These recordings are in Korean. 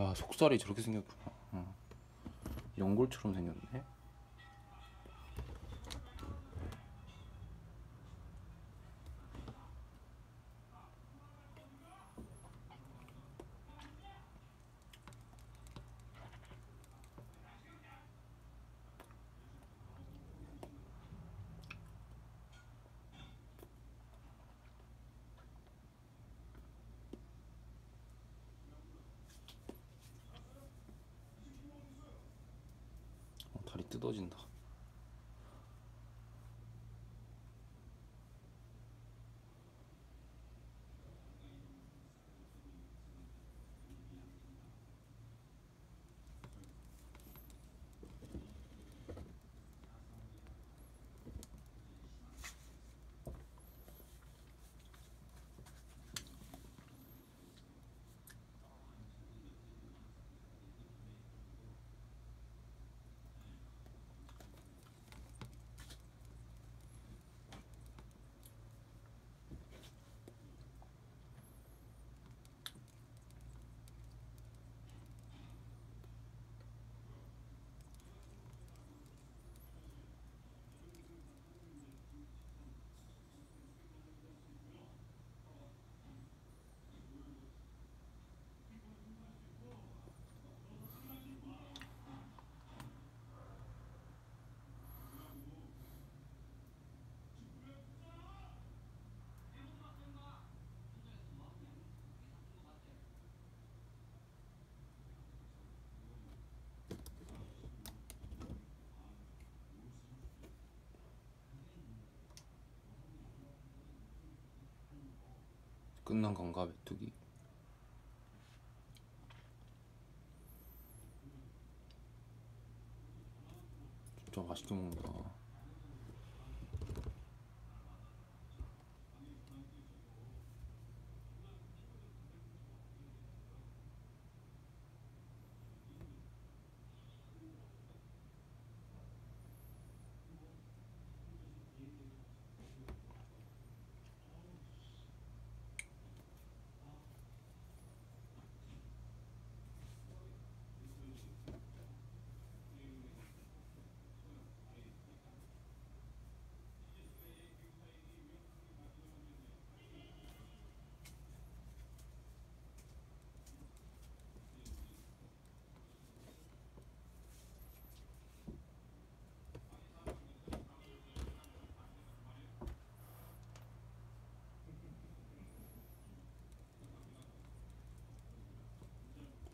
야 속살이 저렇게 생겼구나. 어. 연골처럼 생겼네. 어, 다리 뜯어진다. 끝난 건가 메뚜기? 진짜 맛있게 먹는다.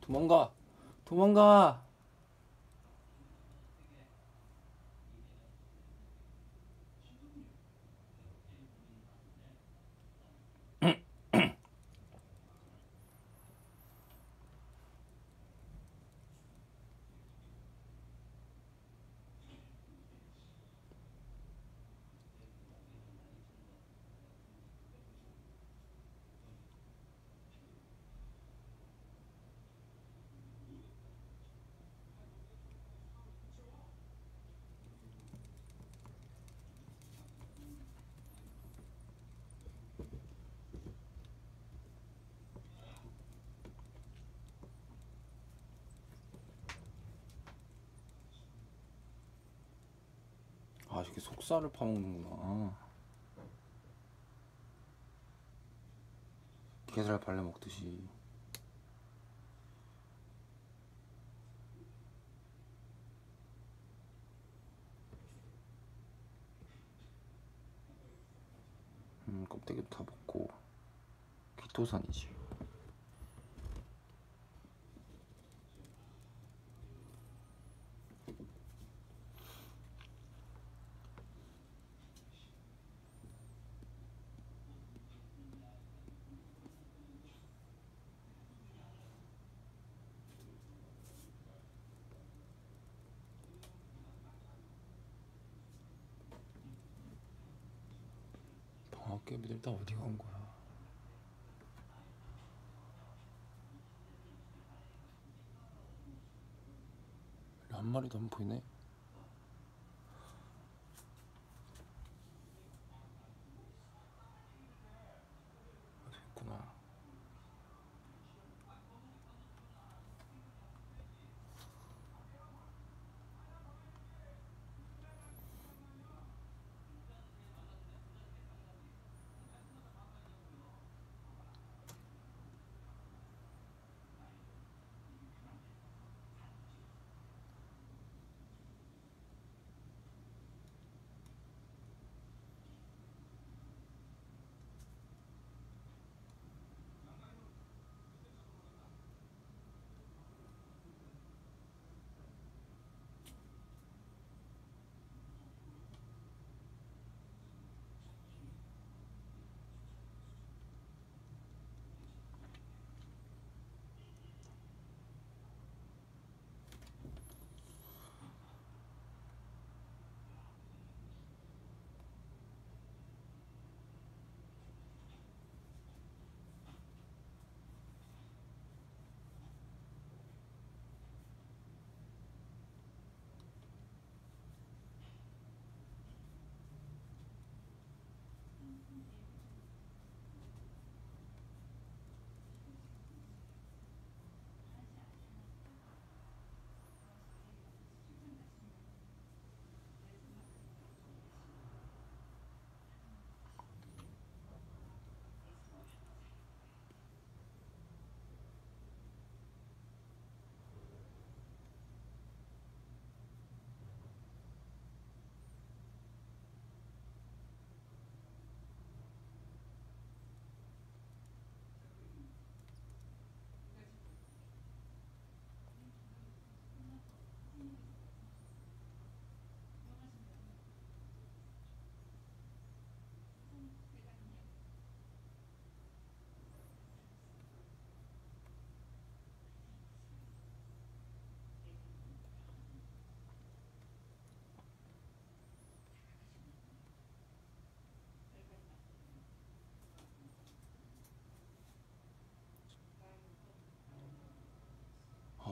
도망가! 도망가! 아, 이렇게 속살을 파먹는구나. 게살 발라 먹듯이. 음, 껍데기도 다 먹고. 기토산이지. 방학개비들 다 어디 간 거야? 한 마리도 안 보이네.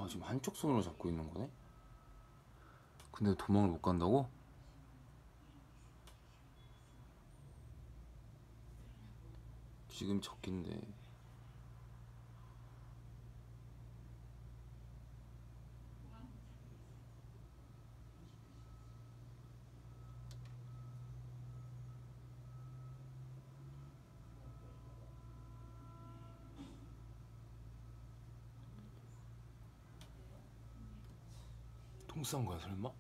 아 지금 한쪽 손으로 잡고 있는 거네? 근데 도망을 못 간다고? 지금 적긴데 똥싼 거야 설마?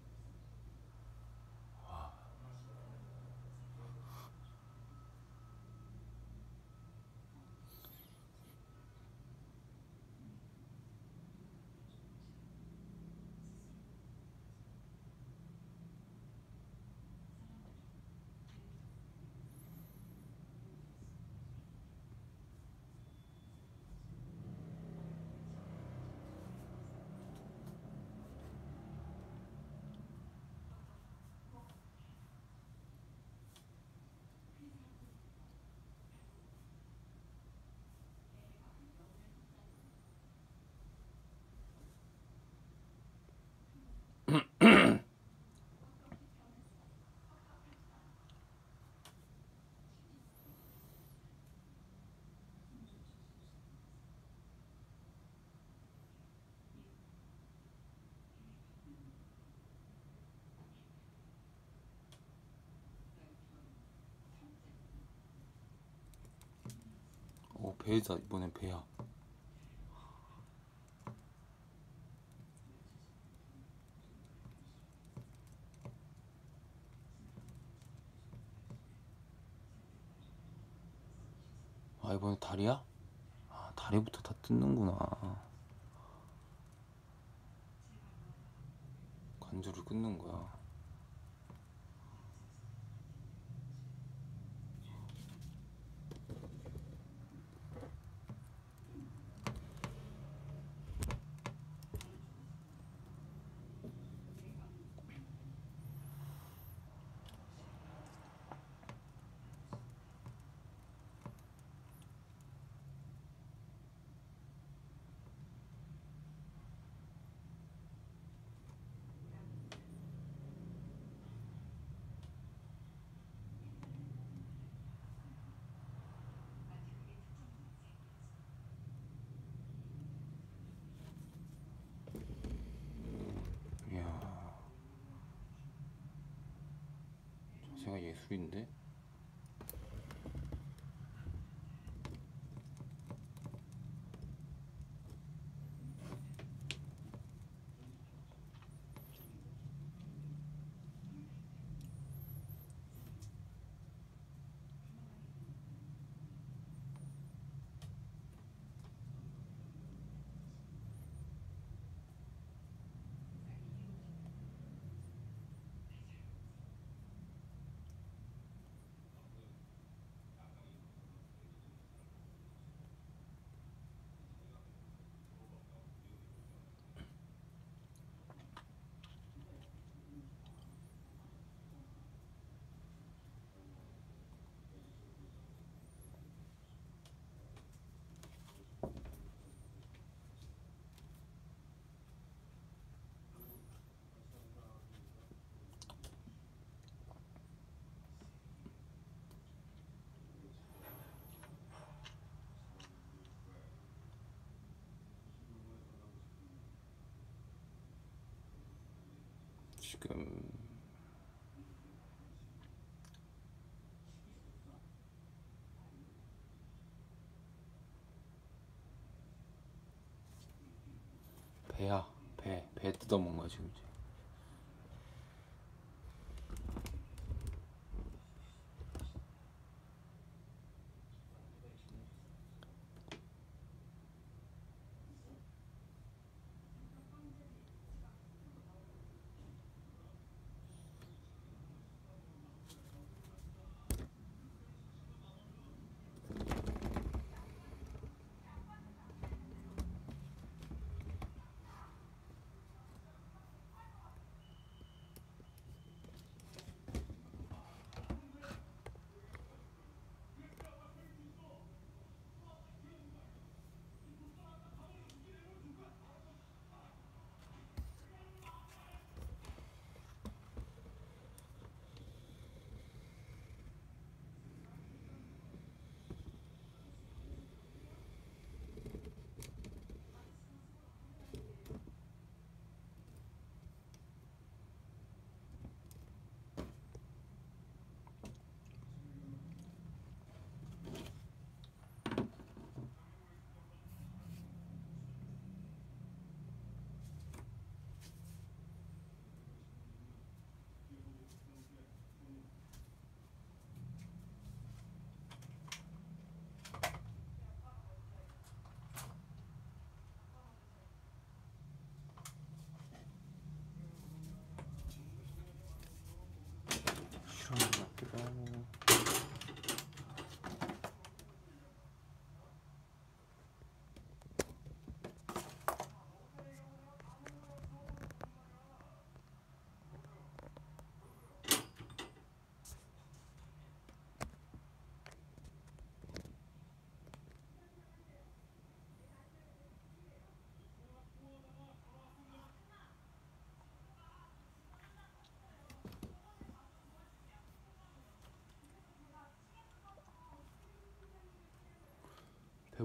어 배다 이번엔 배야 아 이번에 다리야? 아 다리부터 다 뜯는구나 관절을 끊는 거야 예술인데? 지금. 배야 배 배 뜯어먹는 거야 지금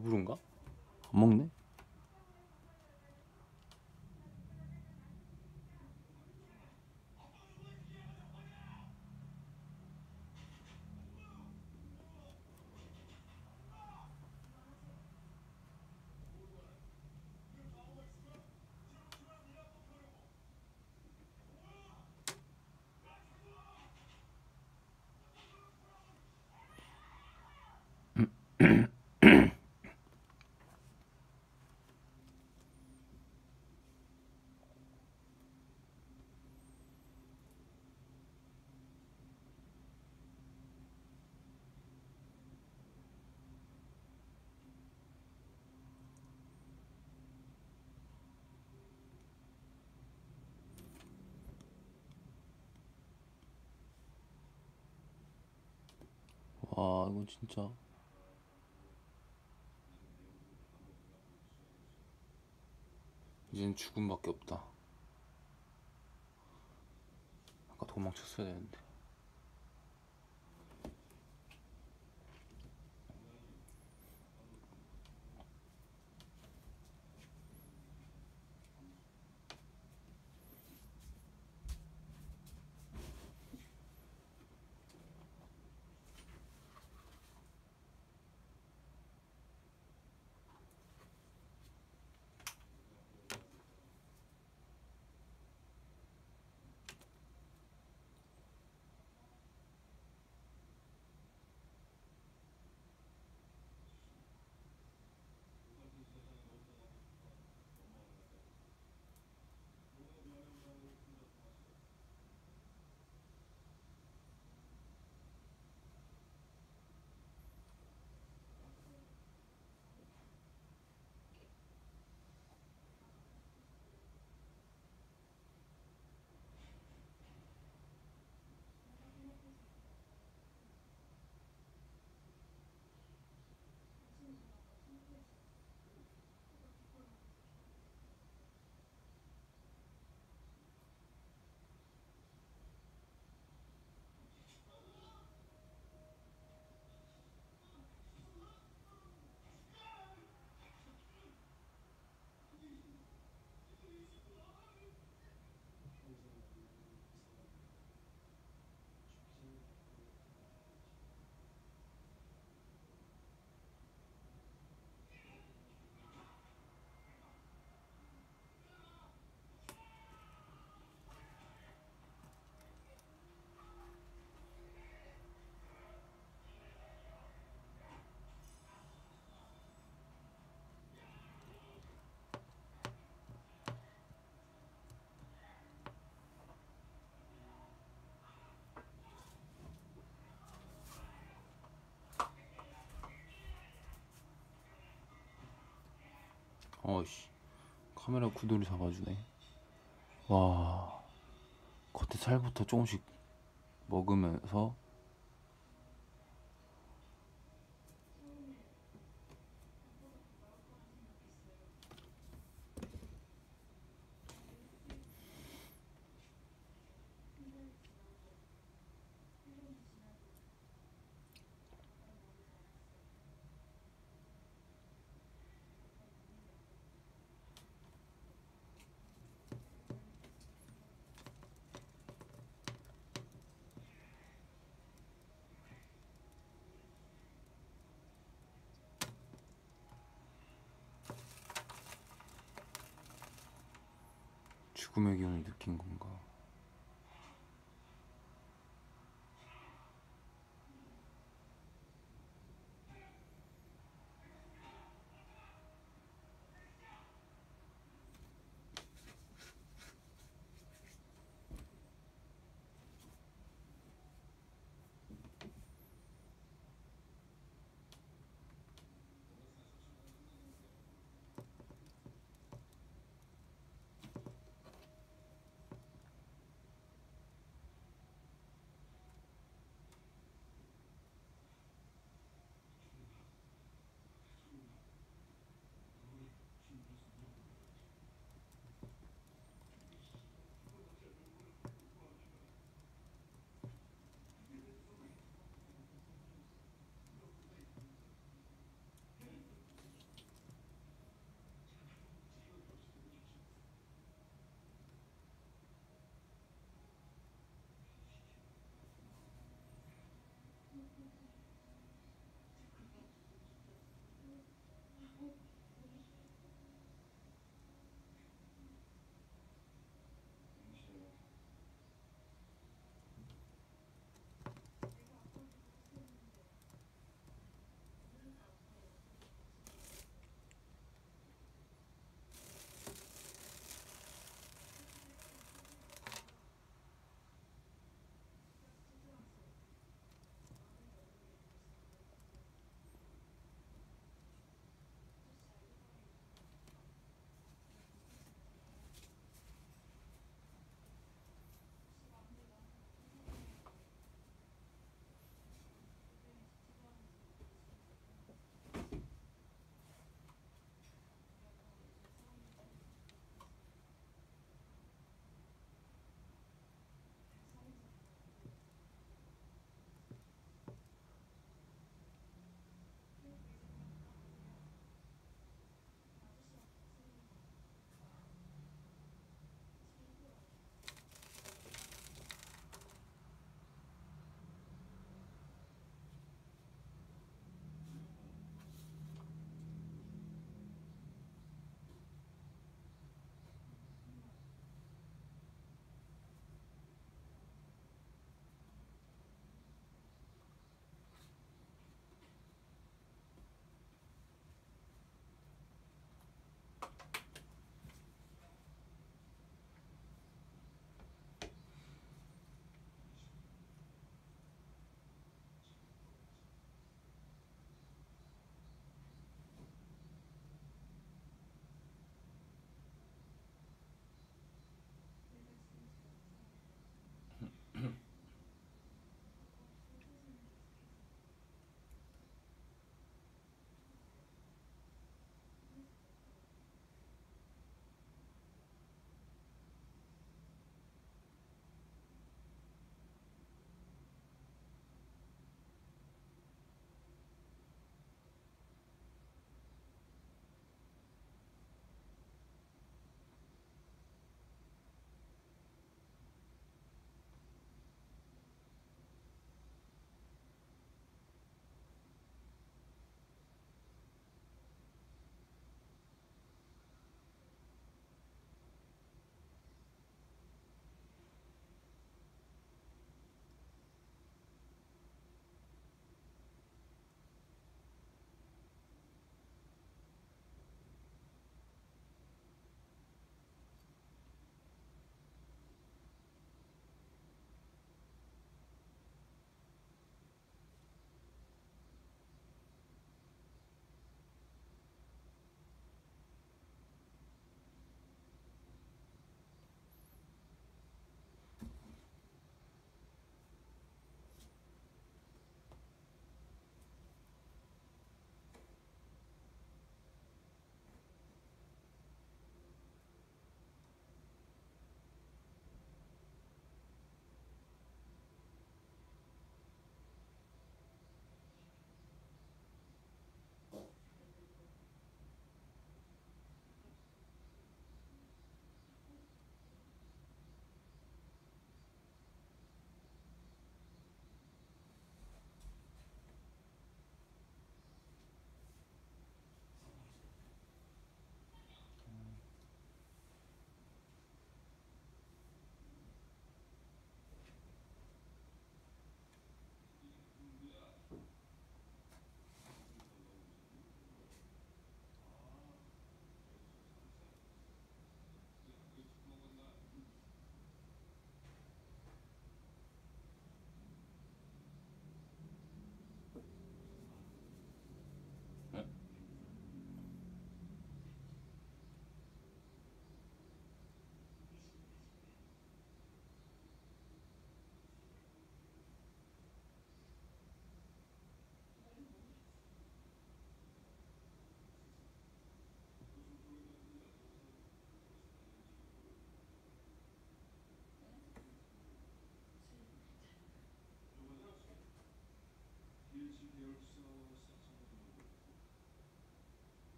배부른가? 안 먹네? 와 이건 진짜. 이젠 죽음밖에 없다. 아까 도망쳤어야 되는데 어이씨 카메라 구도를 잡아주네. 와 겉에 살부터 조금씩 먹으면서 죽음의 기운을 느낀 건가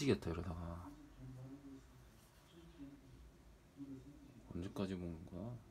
터지겠다 이러다가 언제까지 보는 거야?